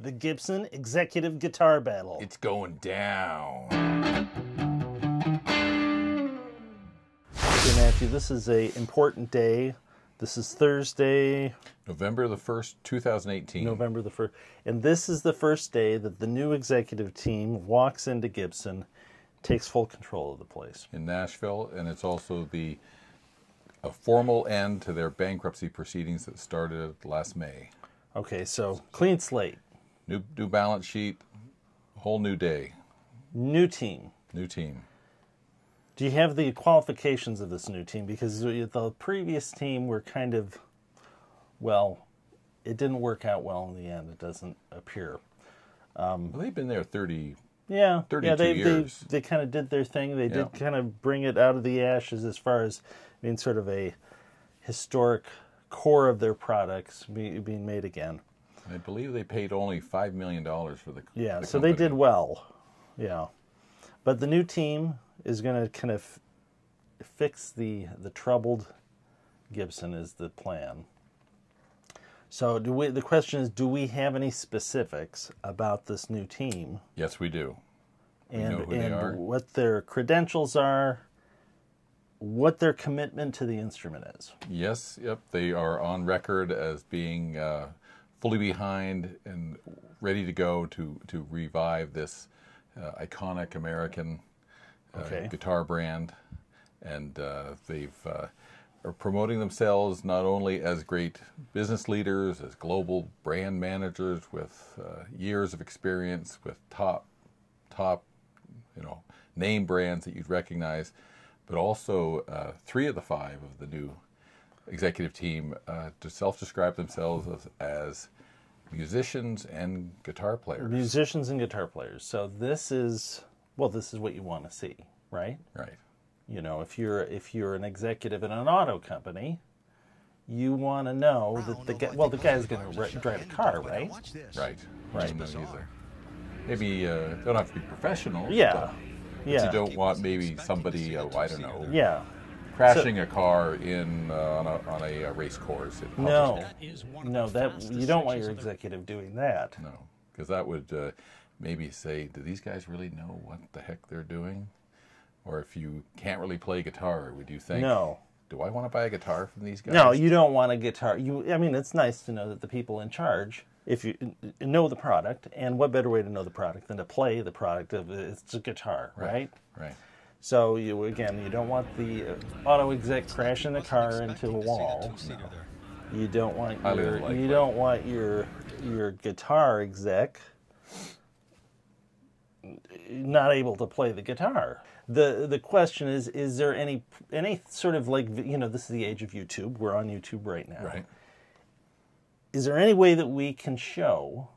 the Gibson Executive Guitar Battle. It's going down. Okay, Matthew, this is a important day. This is Thursday, November the 1st, 2018. November the 1st. And this is the first day that the new executive team walks into Gibson, takes full control of the place. in Nashville, and it's also the a formal end to their bankruptcy proceedings that started last May. Okay, so clean slate, New new balance sheet, whole new day, new team. new team. Do you have the qualifications of this new team? Because the previous team were kind of, well, it didn't work out well in the end. It doesn't appear. Um, well, they've been there 30. Yeah, 32 yeah, they, years. They, they kind of did their thing. They did kind of bring it out of the ashes as far as being sort of a historic core of their products be, being made again. I believe they paid only five million dollars for the. Yeah, the so they did well. Yeah, but the new team is going to kind of fix the the troubled Gibson is the plan. So do we? The question is, do we have any specifics about this new team Yes, we do. and know who they and are. what their credentials are, what their commitment to the instrument is? Yes, yep. They are on record as being uh, fully behind and ready to go to to revive this uh, iconic American uh, Okay. guitar brand, and uh, they've uh, are promoting themselves not only as great business leaders, as global brand managers with uh, years of experience with top top you know name brands that you'd recognize, but also uh, three of the five of the new executive team uh, to self-describe themselves as, as musicians and guitar players. Musicians and guitar players. So this is well, this is what you want to see, right? Right. You know, if you're if you're an executive in an auto company, you want to know that the guy, well, the guy's going to drive a car, right? Right. Right. You know, either. Maybe uh, don't have to be professional. Yeah, but yeah, You don't want maybe somebody uh, I don't know yeah. Crashing a car in uh, on a on a uh, race course. in No, no, that you don't want your executive doing that. No, because that would uh, maybe say, do these guys really know what the heck they're doing? Or if you can't really play guitar, would you think, No. do I want to buy a guitar from these guys? No, you don't want a guitar. You, I mean, it's nice to know that the people in charge, if you know the product, and what better way to know the product than to play the product of it's a guitar, right? Right. So you again, you don't want the uh, auto exec crashing the car into a wall. You don't want your you don't want your your guitar exec not able to play the guitar. The the question is is there any any sort of like you know this is the age of YouTube. We're on YouTube right now. Right. Is there any way that we can show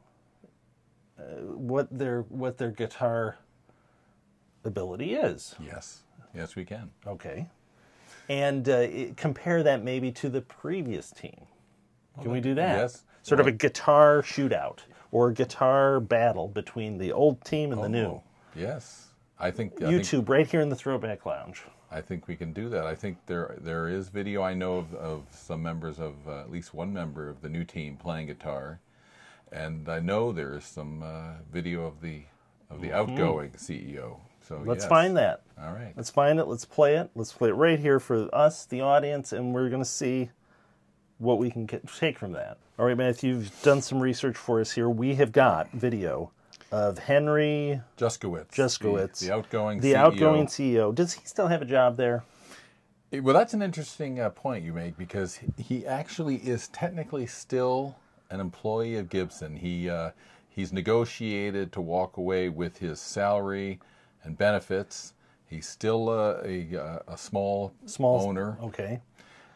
uh, what their what their guitar ability is? Yes. Yes, we can. Okay. And uh, it- compare that maybe to the previous team. Can we do that? yes. Sort of a guitar shootout or a guitar battle between the old team and the new. Oh, Yes. I think I think, YouTube right here in the ThroBak Lounge. I think we can do that. I think there there is video I know of, of some members of uh, at least one member of the new team playing guitar, and I know there is some uh, video of the of the outgoing CEO. So. Let's yes. find that. All right. Let's find it. Let's play it. Let's play it right here for us, the audience, and we're going to see what we can get, take from that. All right, Matthew, you've done some research for us here. We have got video of Henry Juszkiewicz. Juszkiewicz, The, the outgoing the CEO. outgoing CEO. Does he still have a job there? Well, that's an interesting uh, point you make because he actually is technically still an employee of Gibson. He uh, he's negotiated to walk away with his salary and benefits. He's still a uh, a small Small owner, Okay.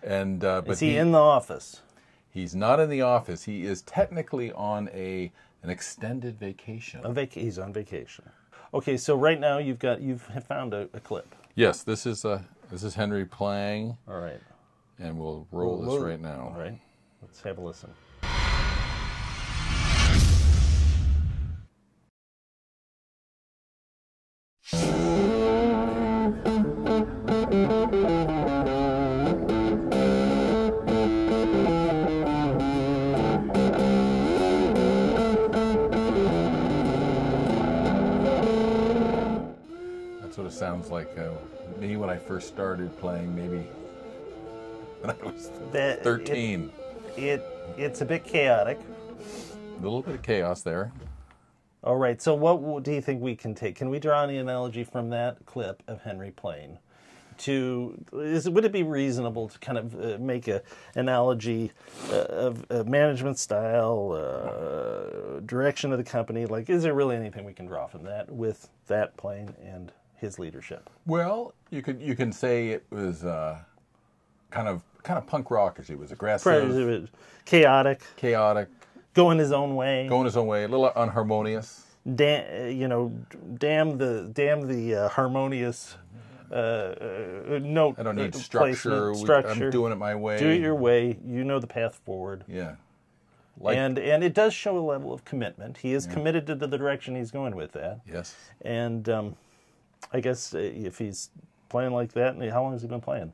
and uh, but Is he, in the office? he's not in the office. He is technically on a an extended vacation. A vac- he's on vacation. Okay, so right now you've got you've found a, a clip. Yes, this is uh, this is Henry playing, All right. and we'll roll this Whoa. right now. All right. Let's have a listen. Sounds like uh, me when I first started playing, maybe when I was That- 13. It it's a bit chaotic. A little bit of chaos there. All right. So, what do you think we can take? Can we draw any analogy from that clip of Henry playing? To is would it be reasonable to kind of uh, make a analogy uh, of uh, management style, uh, direction of the company? Like, is there really anything we can draw from that with that playing and his leadership? Well, you could you can say it was uh, kind of kind of punk rockish. It was aggressive, Probably chaotic, chaotic, going his own way. going his own way, a little unharmonious. da- you know, damn the damn the uh, harmonious uh, uh, note. I don't need uh, structure. We- structure. I'm doing it my way. Do it your way. You know the path forward. yeah. Like and and it does show a level of commitment. He is committed to the direction he's going with that. yes, And um, I guess uh, if he's playing like that, how long has he been playing?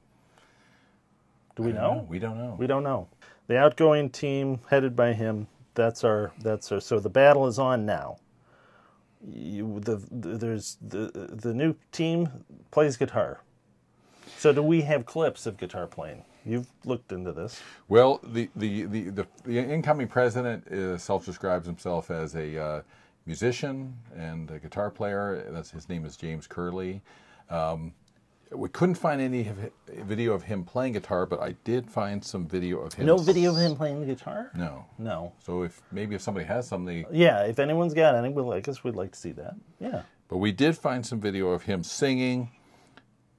Do we know? we don't know. We don't know. The outgoing team headed by him. That's our. That's our. So the battle is on now. You, the, the there's the the new team plays guitar. So do we have clips of guitar playing? You've looked into this. Well, the the the, the, the incoming president uh, self-describes himself as a uh, musician and a guitar player. That's his name is James Curleigh. Um, we couldn't find any video of him playing guitar, but I did find some video of him. No video of him playing the guitar. No. No. So if maybe if somebody has something, Yeah, if anyone's got any, we'll, I guess we'd like to see that. Yeah. but we did find some video of him singing,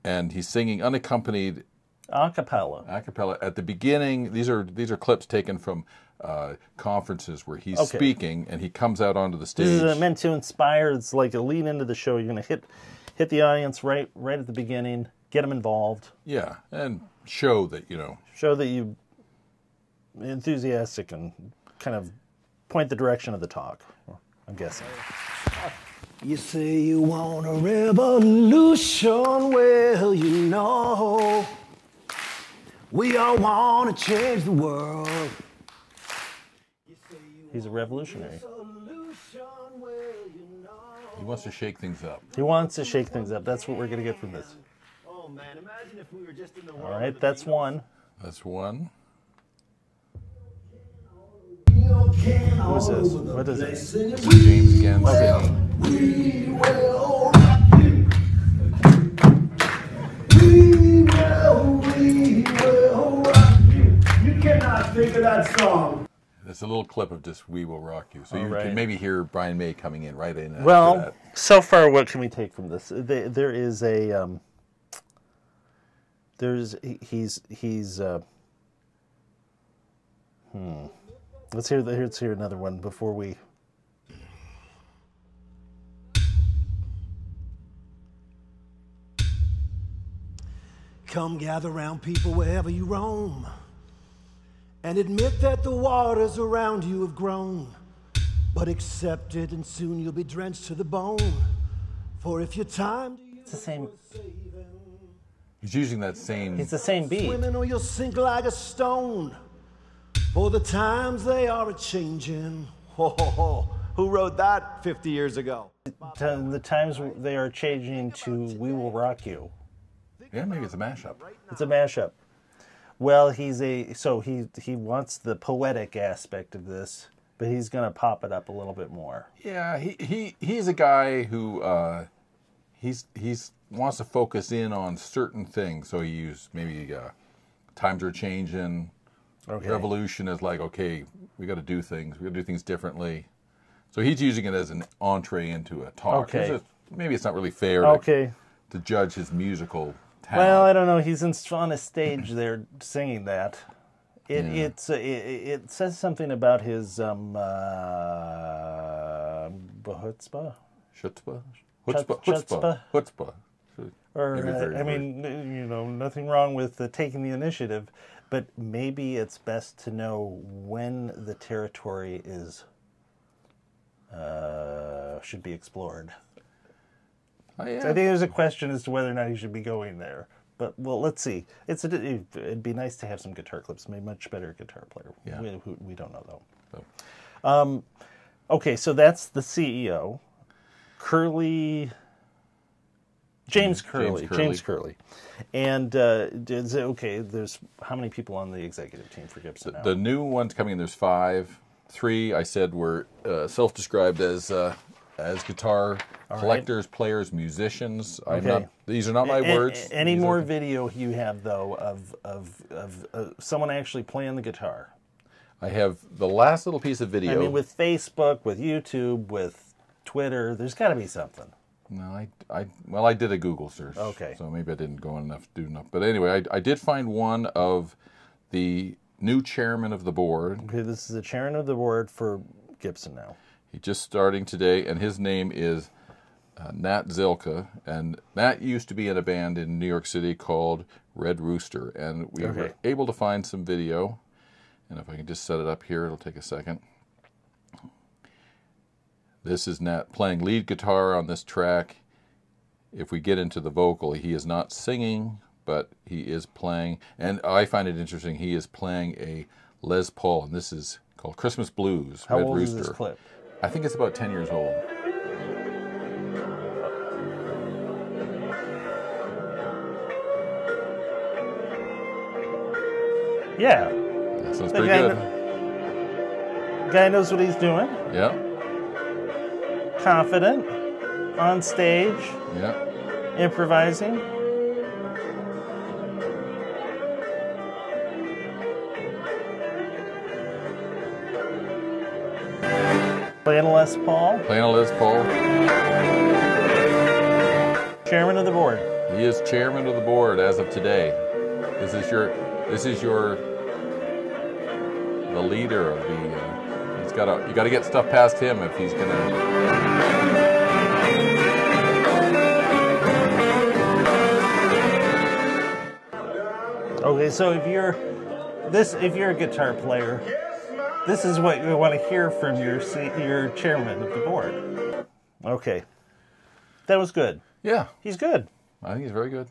and he's singing unaccompanied A cappella. a cappella at the beginning. These are these are clips taken from uh, conferences where he's Okay. speaking, and he comes out onto the stage. This is uh, meant to inspire. It's like a lead into the show. You're going to hit hit the audience right right at the beginning, get them involved, yeah, and show that you know. show that you enthusiastic and kind of point the direction of the talk. I'm guessing. You say you want a revolution, well, you know, we all want to change the world. He's a revolutionary. Solution, well, you know. He wants to shake things up. He wants to shake things up. That's what we're going to get from this. Oh man, imagine if we were just in the world. All right, that's one. That's one. Who is this? What is this? James again singing. You cannot think of that song. There's a little clip of just "We Will Rock You," so you right. can maybe hear Brian May coming in right in. Well, that. so far, what can we take from this? There, there is a um, there's he's he's uh, hmm. Let's hear the, let's hear another one before we. Come gather round people wherever you roam and admit that the waters around you have grown. But accept it, and soon you'll be drenched to the bone. For if your time to It's the same. he's using that same. It's the same beat. swimming, or you'll sink like a stone. For the times they are a changing. Ho, ho, ho. Who wrote that 50 years ago? T- The times they are changing to "We Will Rock You." yeah, maybe it's a mashup. It's a mashup. Well, he's a so he he wants the poetic aspect of this, but he's going to pop it up a little bit more. Yeah, he, he he's a guy who uh, he's he's wants to focus in on certain things. So he used maybe uh, times are changing. Okay. Revolution is like okay, we got to do things. We got to do things differently. So he's using it as an entree into a talk. Okay. It's just- maybe it's not really fair Okay. to, to judge his musical talent. Well, I don't know. He's in, on a stage there singing that. It it's uh, it, it says something about his um uh, chutzpah Chutzpah? Chutz- Chutzpah. Chutzpah. Chutzpah. or uh, I mean you know nothing wrong with uh, taking the initiative, but maybe it's best to know when the territory is uh, should be explored. Oh, I think there's a question as to whether or not he should be going there. But well, let's see. It's a, it'd be nice to have some guitar clips. Maybe much better guitar player. Yeah. We, we don't know though. So, Okay, so that's the CEO. Curleigh James Curleigh. Curleigh. James Curleigh. And uh, is it okay? There's how many people on the executive team for Gibson now? The new ones coming in, there's five. Three, I said, were uh, self-described as uh, as guitar collectors, players, musicians. I'm Okay. not. These are not my A- a- words. Any These are- more video you have though of of of uh, someone actually playing the guitar? I have the last little piece of video. I mean, with Facebook, with YouTube, with Twitter, there's got to be something. No, I, I, well, I did a Google search. Okay. So maybe I didn't go enough, do enough. But anyway, I, I did find one of the new chairman of the board. Okay, this is the chairman of the board for Gibson now. He's just starting today, and his name is uh, Nat Zilkha. And Nat used to be in a band in New York City called Red Rooster. And we Okay. were able to find some video. And if I can just set it up here, it'll take a second. This is Nat playing lead guitar on this track. If we get into the vocal, he is not singing, but he is playing. And I find it interesting, he is playing a Les Paul, and this is called Christmas Blues, How Red old Rooster. is this clip? I think it's about 10 years old. Yeah, That sounds The pretty guy good. guy knows what he's doing. Yeah, Confident, on stage, yeah. improvising. Les Paul, Playing a Les Paul. chairman of the board. He is chairman of the board as of today. This is your, this is your, the leader of the. Uh, he's got to, you got to get stuff past him if he's gonna. Okay, so if you're this, if you're a guitar player, this is what you want to hear from your your chairman of the board. Okay, that was good. Yeah, He's good. I think he's very good.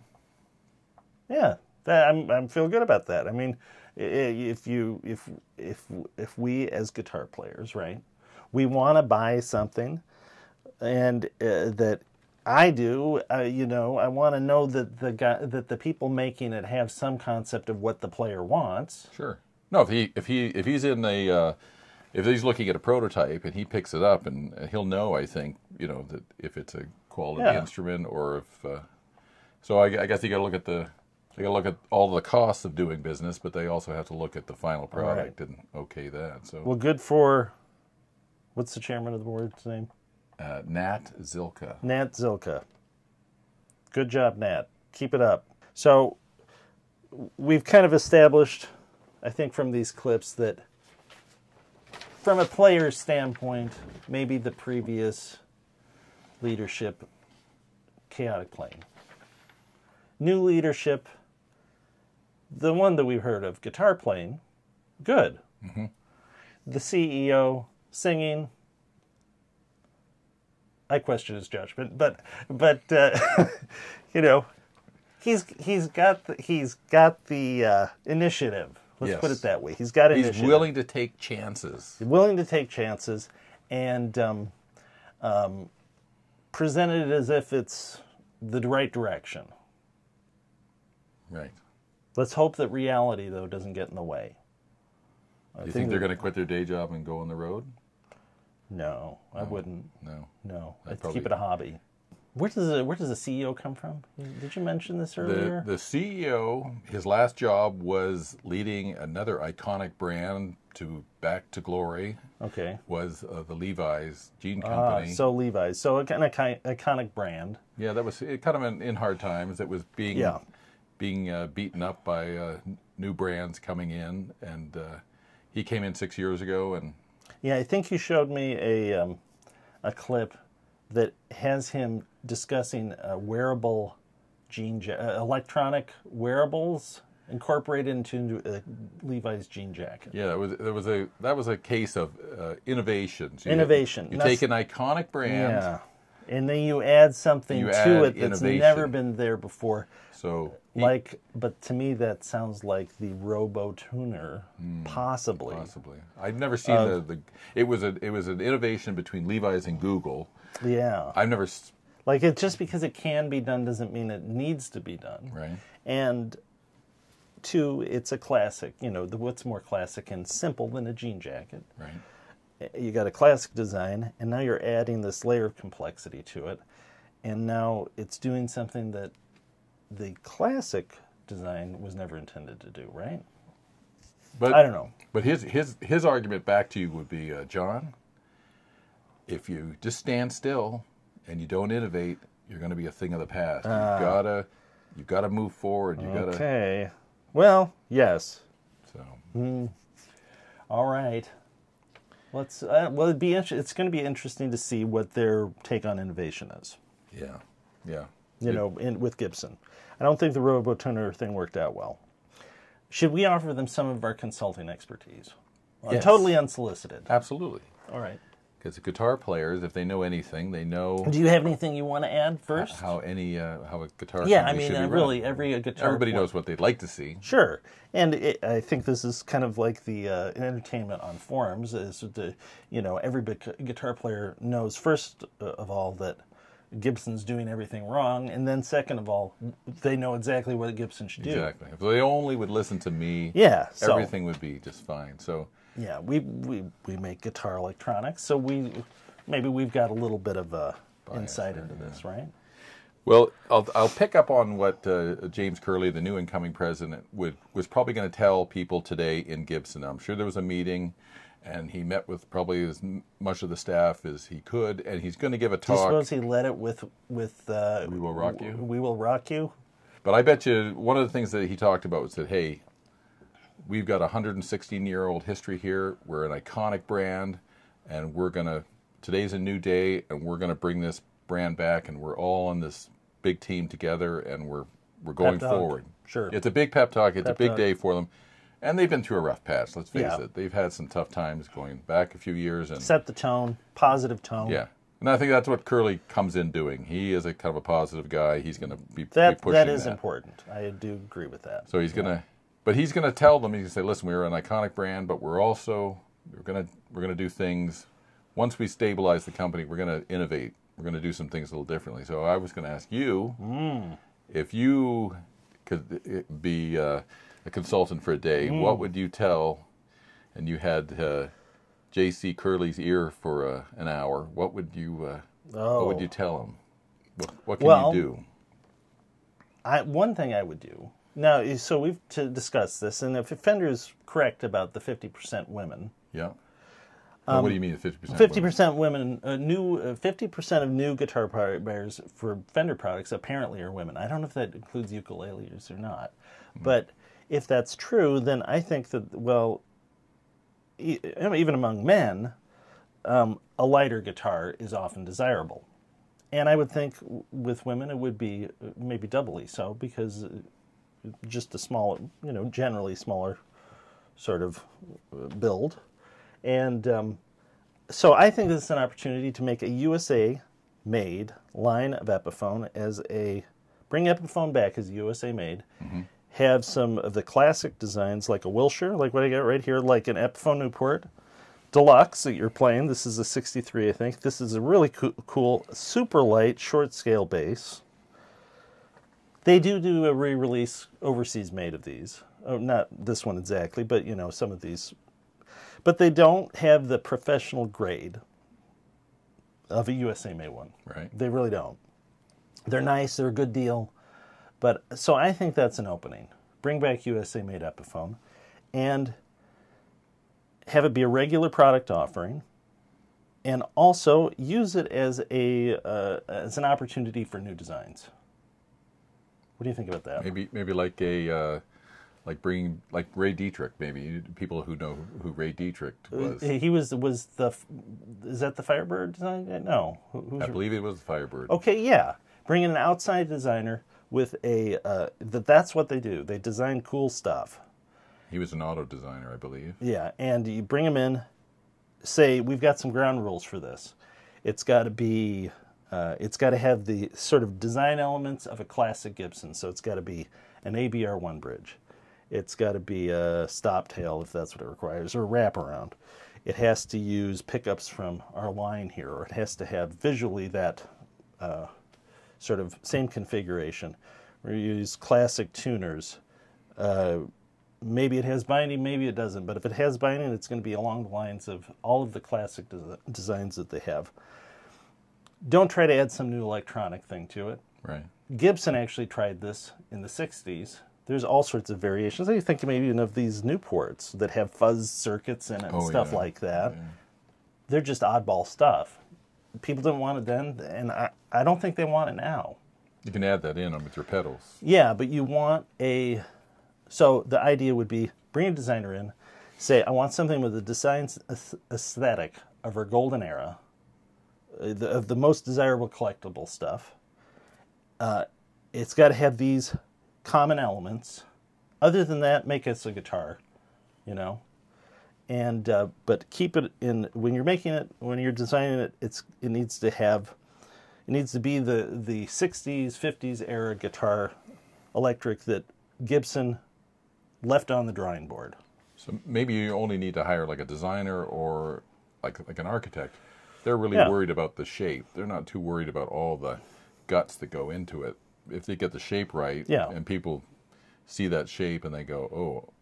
Yeah, that, I'm I'm feel good about that. I mean, i- i- if you if if if we as guitar players, right, we want to buy something, and uh, that I do, uh, you know, I want to know that the guy that the people making it have some concept of what the player wants. Sure. No, if he if he if he's in a uh, if he's looking at a prototype and he picks it up and he'll know, I think, you know, that if it's a quality Yeah. instrument or if. Uh, so I, I guess you got to look at the. They got to look at all the costs of doing business, but they also have to look at the final product and okay that. So Well, good for. What's the chairman of the board's name? uh, Nat Zilkha. Nat Zilkha. Good job, Nat. Keep it up. So, we've kind of established, I think, from these clips that, from a player's standpoint, maybe the previous leadership, chaotic playing. New leadership, the one that we've heard of, guitar playing, good. The CEO singing, I question his judgment, but but uh, you know, he's he's got the, he's got the uh, initiative. Let's put it that way. He's got He's willing to take chances. willing to take chances, and um, um, present it as if it's the right direction. Right. Let's hope that reality, though, doesn't get in the way. I Do you think they're going to quit their day job and go on the road? No, I wouldn't. No. No, I'd let's probably- keep it a hobby. Where does the, where does the CEO come from? Did you mention this earlier? the CEO, his last job was leading another iconic brand to back to glory. okay. Was uh, the Levi's jean Ah, company? so Levi's, so a kind of iconic brand. yeah, that was it, kind of in, in hard times. It was being Yeah. being uh, beaten up by uh, new brands coming in, and uh, he came in six years ago, and Yeah, I think you showed me a um, a clip that has him discussing a wearable jean ja- uh, electronic wearables incorporated into uh, Levi's jean jacket. yeah, that was there was a that was a case of uh, innovations. You- Innovation. You That's- take an iconic brand, Yeah. And then you add something You to add it that's innovation. never been there before. so he- Like, but to me, that sounds like the Robo Tuner, Hmm. possibly. Possibly. I've never seen Uh, the, the. It was a it was an innovation between Levi's and Google. Yeah. I've never Like it just because it can be done doesn't mean it needs to be done. Right. And two, it's a classic. You know, the, what's more classic and simple than a jean jacket? Right. You got a classic design, and now you're adding this layer of complexity to it, and now it's doing something that the classic design was never intended to do. Right? But I don't know. But his his his argument back to you would be, uh, Jon, if you just stand still and you don't innovate, you're going to be a thing of the past. you've gotta you gotta move forward. You gotta Okay. Well, yes. so All right. Let's. Uh, well, it'd be. It's going to be interesting to see what their take on innovation is. yeah yeah. You know, in, with Gibson, I don't think the RoboTuner thing worked out well. Should we offer them some of our consulting expertise? Uh, Yes. Totally unsolicited. Absolutely. All right. Because the guitar players, if they know anything, they know Do you have anything you want to add first? how any uh, how a guitar. yeah, I mean, uh, really, every uh, guitar. everybody knows what they'd like to see. Sure, and it, I think this is kind of like the uh, entertainment on forums. Is the you know every guitar player knows first uh, of all that Gibson's doing everything wrong, and then second of all, they know exactly what Gibson should do. Exactly. If they only would listen to me, Yeah, so- everything would be just fine. So Yeah, we we we make guitar electronics, so we maybe we've got a little bit of uh, insight there, into this, right? Well, I'll, I'll pick up on what uh, James Curleigh, the new incoming president, would, was probably going to tell people today in Gibson. I'm sure there was a meeting, and he met with probably as much of the staff as he could, and he's going to give a Do you suppose he led it with with uh, We Will Rock You? We will rock you. But I bet you one of the things that he talked about was that, hey, we've got a 116 year old history here. We're an iconic brand, and we're going to, today's a new day, and we're going to bring this brand back, and we're all on this big team together, and we're, we're going forward. Sure. It's a big pep talk. It's Pep a big talk. day for them. And they've been through a rough patch, let's face Yeah. it. They've had some tough times going back a few years. and Set the tone, positive tone. Yeah. And I think that's what Curleigh comes in doing. He is a kind of a positive guy. He's going to be, be that pushing that is important. I do agree with that. so he's gonna, but he's gonna tell them. He's gonna say, "Listen, we're an iconic brand, but we're also we're gonna we're gonna do things. Once we stabilize the company, we're gonna innovate. We're gonna do some things a little differently." So I was gonna ask you if you could be uh, a consultant for a day. What would you tell? And you had uh, J.C. Curleigh's ear for uh, an hour. What would you uh, What would Oh. you tell him? What, what can Well, you do? I, one thing I would do now, so we've to discuss this, and if Fender is correct about the fifty percent women, Yeah. Well, what do you mean, fifty percent? Um, fifty percent women, uh, new fifty percent of new guitar buyers for Fender products apparently are women. I don't know if that includes ukuleles or not, but if that's true, then I think that well, e- even among men, um, a lighter guitar is often desirable, and I would think w- with women it would be uh, maybe doubly so because uh, just a smaller, you know, generally smaller sort of uh, build. And um, so I think this is an opportunity to make a USA made line of Epiphone as a bring Epiphone back as USA made. Have some of the classic designs like a Wilshire, like what I got right here, like an Epiphone Newport Deluxe that you're playing. This is a 63, I think. This is a really coo- cool, super light, short scale bass. They do do a re-release overseas made of these. Oh, not this one exactly, but you know some of these. But they don't have the professional grade of a USA made one. Right. They really don't. They're nice. They're a good deal. But so I think that's an opening. Bring back USA made Epiphone, and have it be a regular product offering, and also use it as a uh, as an opportunity for new designs. What do you think about that? Maybe maybe like a uh, like bringing like Ray Dietrich. Maybe people who know who Ray Dietrich was. He was was the is that the Firebird design? No, who's I believe it was the Firebird. Okay, yeah. Bring in an outside designer with a uh, that that's what they do. They design cool stuff. He was an auto designer, I believe. Yeah, and you bring him in. Say we've got some ground rules for this. It's got to be. Uh, it's got to have the sort of design elements of a classic Gibson. So it's got to be an ABR one bridge. It's got to be a stop tail if that's what it requires, or wraparound. It has to use pickups from our line here, or it has to have visually that uh, sort of same configuration. We use classic tuners. Uh, maybe it has binding, maybe it doesn't. But if it has binding, it's going to be along the lines of all of the classic des- designs that they have. Don't try to add some new electronic thing to it. Right. Gibson actually tried this in the 60s. There's all sorts of variations. I think maybe even of these Newports that have fuzz circuits in it and Oh, stuff yeah. like that. They're just oddball stuff. People didn't want it then, and I, I don't think they want it now. You can add that in with your pedals. Yeah, but you want a. So the idea would be bring a designer in, say, I want something with the design aesthetic of our golden era, the, of the most desirable collectible stuff. Uh, it's got to have these common elements. Other than that, make us a guitar, you know. And uh, but keep it in when you're making it, when you're designing it, it's it needs to have it needs to be the, the 60s, 50s era guitar electric that Gibson left on the drawing board. So maybe you only need to hire like a designer or like like an architect. They're really Yeah. worried about the shape. They're not too worried about all the guts that go into it. If they get the shape right, Yeah. and people see that shape and they go, "Oh,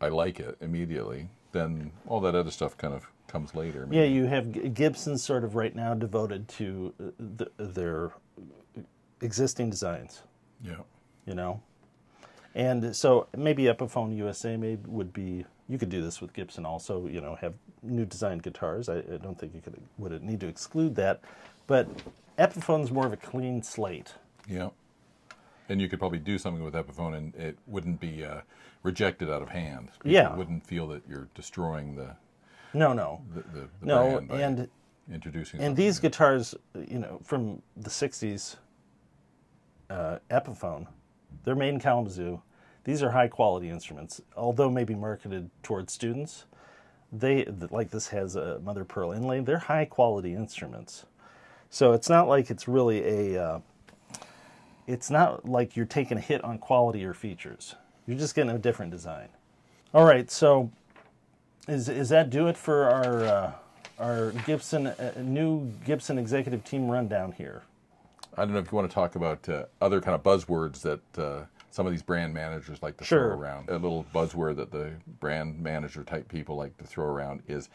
I like it," immediately, then all that other stuff kind of comes later. Yeah, you have Gibson sort of right now devoted to uh, the, their existing designs, yeah. you know? And so maybe Epiphone USA maybe would be, you could do this with Gibson also, you know, have new designed guitars. I, I don't think you could would need to exclude that. But Epiphone's more of a clean slate. Yeah. And you could probably do something with Epiphone and it wouldn't be uh, rejected out of hand. People Yeah. wouldn't feel that you're destroying the, No, no. the, the, the No, and introducing And these new. guitars, you know, from the '60s, uh, Epiphone, they're made in Kalamazoo. These are high quality instruments, although maybe marketed towards students. They like this has a mother pearl inlay. They're high quality instruments, so it's not like it's really a. Uh, it's not like you're taking a hit on quality or features. You're just getting a different design. All right, so is is that do it for our uh, our Gibson uh, new Gibson executive team rundown here? I don't know if you want to talk about uh, other kind of buzzwords that uh, some of these brand managers like to Sure. throw around. A little buzzword that the brand manager type people like to throw around is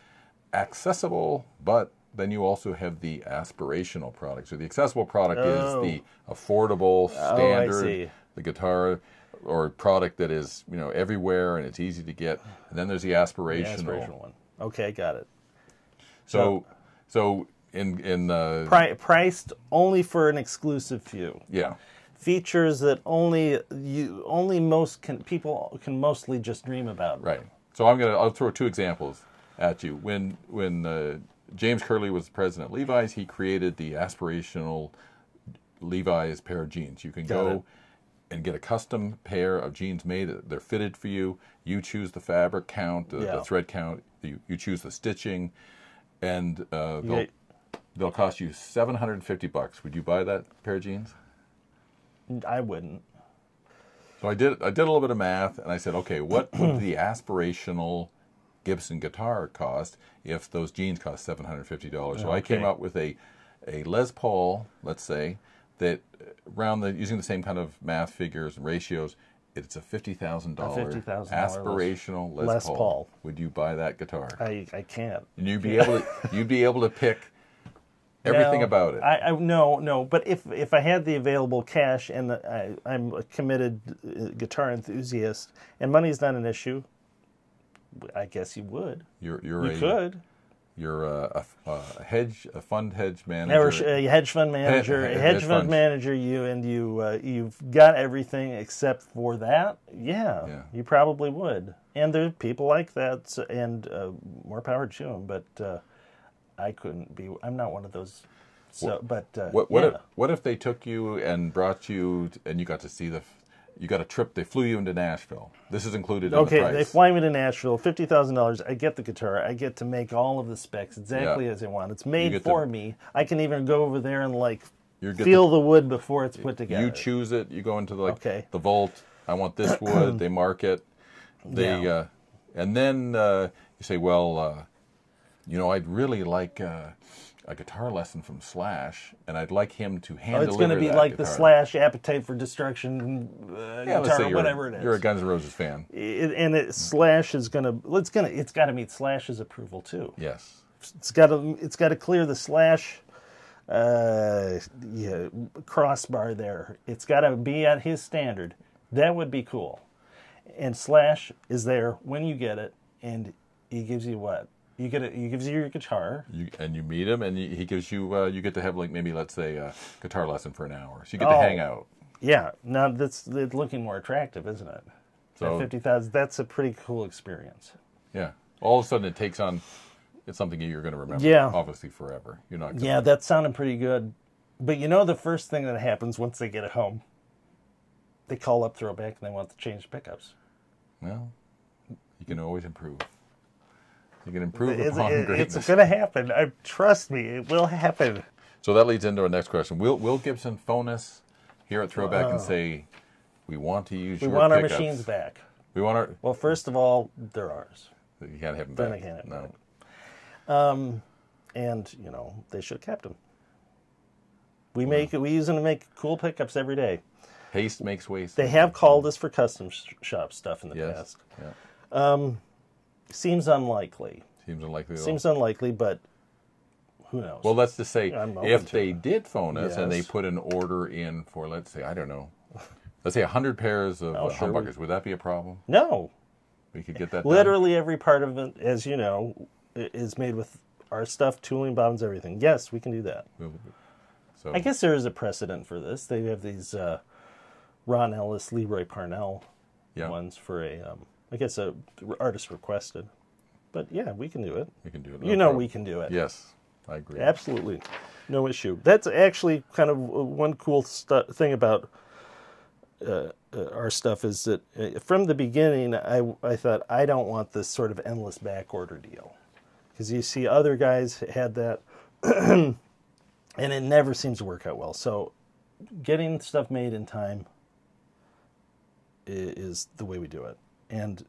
accessible, but then you also have the aspirational product. So the accessible product Oh. is the affordable, Oh, standard, see. the guitar or product that is you know everywhere and it's easy to get. And then there's the The aspirational. aspirational one. Okay, got it. So so in in uh, Pri- priced only for an exclusive few. yeah. Features that only you only most can people can mostly just dream about. Right. So I'm gonna I'll throw two examples at you. When when uh, James Curleigh was president of Levi's, he created the aspirational Levi's pair of jeans. You can Got go it. and get a custom pair of jeans made. They're fitted for you. You choose the fabric count, the, Yeah. the thread count. You, you choose the stitching, and uh, they'll get- they'll cost you seven hundred and fifty bucks. Would you buy that pair of jeans? I wouldn't. So I did I did a little bit of math and I said, okay, what would the aspirational Gibson guitar cost if those jeans cost seven hundred fifty dollars? So I came up with a a Les Paul, let's say, that around the using the same kind of math figures and ratios, it's a fifty thousand dollar $50,000 aspirational Les, Les Paul. Paul. Would you buy that guitar? I, I can't. and you'd be able to you'd be able to pick everything No, about it. I, I no no, but if if I had the available cash and the, I, I'm a committed uh, guitar enthusiast and money's not an issue, I guess you would. you're you're You a could. you're a, a, a hedge a fund hedge manager. a hedge fund manager, Hedge- a hedge hedge fund manager, you and you uh, you've got everything except for that. Yeah, Yeah. you probably would. And there are people like that, and uh, more power to them. But uh, I couldn't be. I'm not one of those. So, but uh, What what yeah. if what if they took you and brought you t- and you got to see the you got a trip they flew you into Nashville. This is included in Okay, the price. they fly me to Nashville, fifty thousand dollars. I get the guitar. I get to make all of the specs exactly Yeah. as I want. It's made for to- me. I can even go over there and like feel the wood before it's put together. you choose it. You go into the, like Okay. the vault. I want this wood. they mark it. They Yeah. uh, and then uh, you say, well, uh, you know, I'd really like uh, a guitar lesson from Slash, and I'd like him to Oh, hand it's going to be like the. Slash Appetite for Destruction uh, Yeah, guitar, whatever it is. You're a Guns N' Roses fan. It- and it, Slash is going to it's going to it's got to meet Slash's approval too. Yes. It's got to it's got to clear the Slash uh, yeah, crossbar there. It's got to be at his standard. That would be cool. And Slash is there when you get it, and he gives you what you get. It, he gives you your guitar. You, and you meet him, and you, he gives you uh, you get to have like maybe let's say a guitar lesson for an hour, so you get to Oh. hang out. Yeah, now that's it's looking more attractive, isn't it? So- At fifty thousand, that's a pretty cool experience. Yeah. All of a sudden, it takes on it's something you're going to remember. Yeah. Obviously, forever. You're not. Gonna, Yeah, that sounded pretty good. But you know, the first thing that happens once they get it home, they call up ThroBak and they want to change pickups. Well, you can always improve. You can improve It's, upon it- greatness. it's going to happen. I, trust me, it will happen. So that leads into our next question. Will Will Gibson phone us here at ThroBak and oh. say, "We want to use We your want our machines back. We want our. Well, first of all, they're ours. You can't have them Then back. I can't have no. them um, And, you know, they should have kept them. We hmm. make we use them to make cool pickups every day. Haste makes waste. They have called us for custom sh- shop stuff in the yes. past. Yeah. Um, Seems unlikely. Seems unlikely. Seems unlikely, but who knows? Well, let's just say if they it. did phone us and they put an order in for, let's say, I don't know, let's say hundred pairs of Oh, uh, sure. humbuckers, would that be a problem? no, We could get that. done? literally every part of it, as you know, is made with our stuff, tooling, bombs, everything. Yes, we can do that. So I guess there is a precedent for this. They have these uh, Ron Ellis, Lee Roy Parnell yeah, ones for a, um, I guess a artist requested. But yeah, we can do it. we can do it. you know, we can do it. Yes, I agree. Absolutely, no issue. That's actually kind of one cool stu- thing about uh, uh, our stuff is that uh, from the beginning, I I thought I don't want this sort of endless back order deal because you see other guys had that, and it never seems to work out well. So, getting stuff made in time is the way we do it, and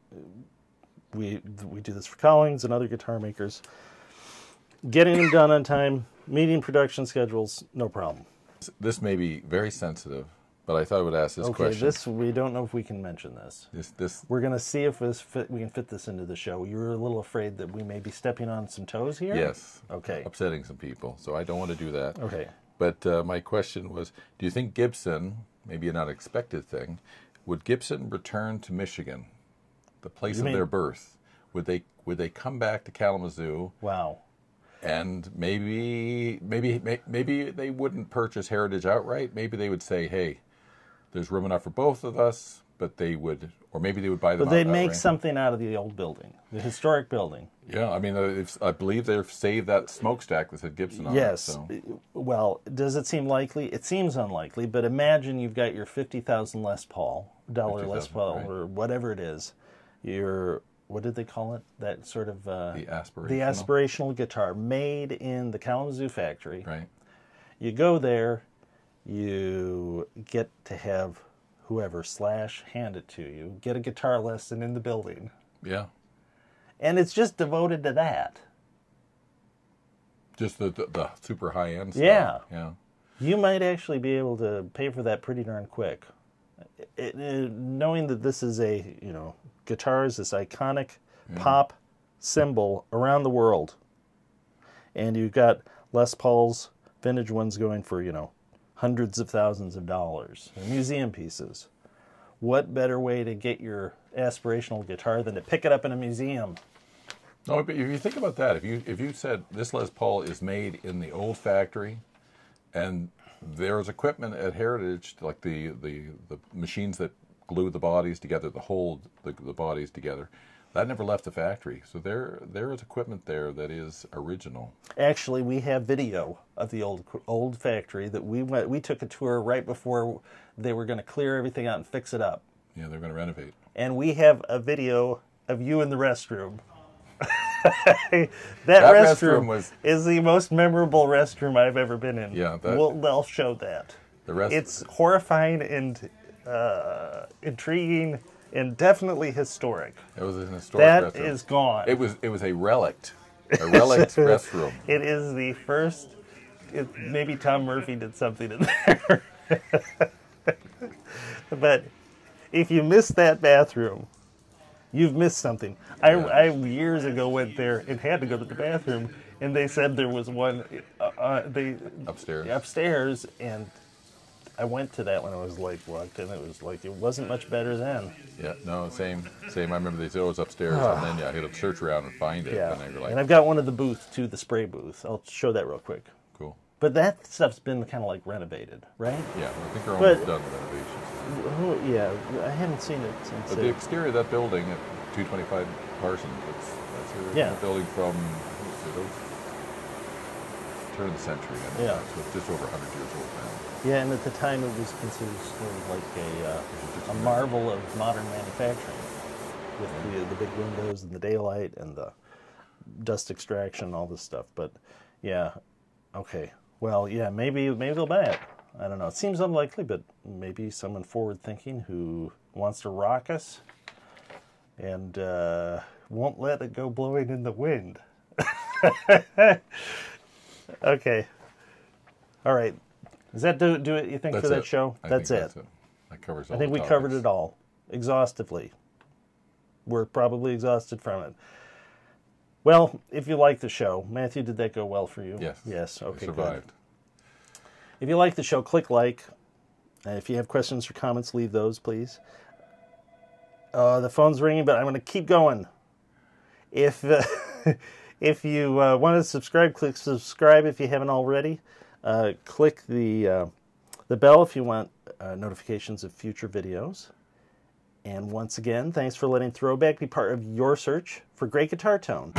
we we do this for Collings and other guitar makers getting them done on time, meeting production schedules, no problem. This may be very sensitive, but I thought I would ask this okay, question. this we don't know if we can mention this. this, this, We're gonna see if this fit, we can fit this into the show. You were a little afraid that we may be stepping on some toes here. yes, Okay. upsetting some people, so I don't want to do that. Okay. But uh, my question was, do you think Gibson, maybe an unexpected thing, would Gibson return to Michigan, the place You of mean- their birth? Would they would they come back to Kalamazoo Wow. and maybe maybe maybe they wouldn't purchase Heritage outright. Maybe they would say, "Hey, there's room enough for both of us," but they would, or maybe they would buy them. But they'd make outright. something out of the old building, the historic building. Yeah, I mean, uh, I believe they've saved that smokestack that said Gibson on Yes. it. So. Well, does it seem likely? It seems unlikely, but imagine you've got your 50,000 Les Paul, dollar Les 50,000, Paul, right. or whatever it is. Your, what did they call it? That sort of. Uh, The aspirational. The aspirational guitar made in the Kalamazoo factory. Right. You go there, you get to have whoever slash hand it to you, get a guitar lesson in the building. Yeah. And it's just devoted to that. Just the the, the super high end stuff. Yeah. Yeah. You might actually be able to pay for that pretty darn quick. It, it- knowing that this is a, you know, guitars, this iconic mm-hmm. pop symbol around the world. And you've got Les Paul's vintage ones going for, you know, hundreds of thousands of dollars, museum pieces. What better way to get your aspirational guitar than to pick it up in a museum? No, but if you think about that, if you if you said this Les Paul is made in the old factory, and there's equipment at Heritage like the the, the machines that glue the bodies together, the hold the, the bodies together, that never left the factory. So there there is equipment there that is original. Actually, we have video of the old old factory that we went. We took a tour right before they were going to clear everything out and fix it up, Yeah, they're going to renovate. and we have a video of you in the restroom. that, That restroom, restroom was- is the most memorable restroom I've ever been in. Yeah, that- we'll, they'll show that. The rest It's horrifying and uh, intriguing and definitely historic. it was an historic That restroom. is gone. It was it was a relic. A relic restroom. It is the first. It, maybe Tom Murphy did something in there. but if you miss that bathroom, you've missed something. I, I years ago went there and had to go to the bathroom, and they said there was one. Uh, uh, they Upstairs. upstairs, and I went to that when I was like what, and it was like it wasn't much better then. Yeah, no, same, same. I remember they said it was upstairs, and then yeah, I had to search around and find it, Yeah, and like, and I've got one of the booths too, the spray booth. I'll show that real quick. cool. But that stuff's been kind of like renovated, right? Yeah, I think they're But- almost done with renovations. Oh, yeah, I haven't seen it since. But the it- exterior of that building at 225 Parsons, that's a Yeah. building from I think it's the turn of the century. I mean, Yeah. so it's just over 100 years old now. Yeah, and at the time it was considered sort of like a, uh, a marvel of modern manufacturing with the, the big windows and the daylight and the dust extraction, all this stuff. But yeah, okay. Well, yeah, maybe maybe they'll buy it. I don't know. It seems unlikely, but maybe someone forward thinking who wants to rock us and uh, won't let it go blowing in the wind. okay. All right. Does that do, do it, you think, That's for that it. show? I that's it. That's it. That covers all I think we covered it all exhaustively. We're probably exhausted from it. Well, if you like the show, Matthew, did that go well for you? Yes. Yes. I Okay. good. survived. If you like the show, click like. And if you have questions or comments, leave those, please. Uh, the phone's ringing, but I'm going to keep going. If uh, if you uh, want to subscribe, click subscribe if you haven't already. Uh, click the uh, the bell if you want uh, notifications of future videos. And once again, thanks for letting ThroBak be part of your search for great guitar tone.